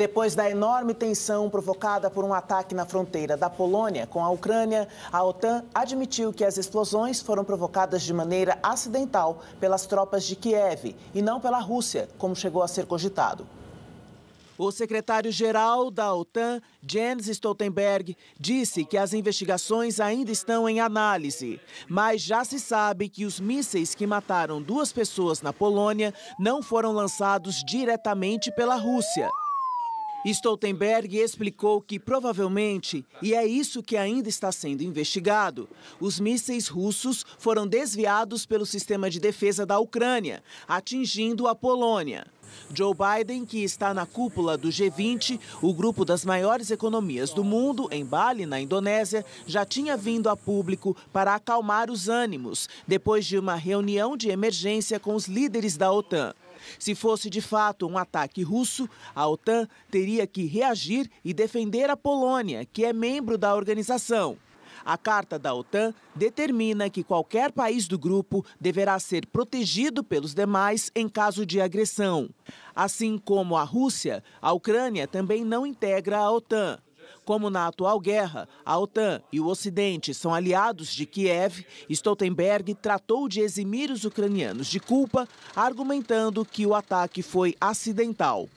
Depois da enorme tensão provocada por um ataque na fronteira da Polônia com a Ucrânia, a OTAN admitiu que as explosões foram provocadas de maneira acidental pelas tropas de Kiev e não pela Rússia, como chegou a ser cogitado. O secretário-geral da OTAN, Jens Stoltenberg, disse que as investigações ainda estão em análise, mas já se sabe que os mísseis que mataram duas pessoas na Polônia não foram lançados diretamente pela Rússia. Stoltenberg explicou que provavelmente, e é isso que ainda está sendo investigado, os mísseis russos foram desviados pelo sistema de defesa da Ucrânia, atingindo a Polônia. Joe Biden, que está na cúpula do G20, o grupo das maiores economias do mundo, em Bali, na Indonésia, já tinha vindo a público para acalmar os ânimos, depois de uma reunião de emergência com os líderes da OTAN. Se fosse de fato um ataque russo, a OTAN teria que reagir e defender a Polônia, que é membro da organização. A carta da OTAN determina que qualquer país do grupo deverá ser protegido pelos demais em caso de agressão. Assim como a Rússia, a Ucrânia também não integra a OTAN. Como na atual guerra, a OTAN e o Ocidente são aliados de Kiev, Stoltenberg tratou de eximir os ucranianos de culpa, argumentando que o ataque foi acidental.